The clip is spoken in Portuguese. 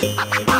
Bye.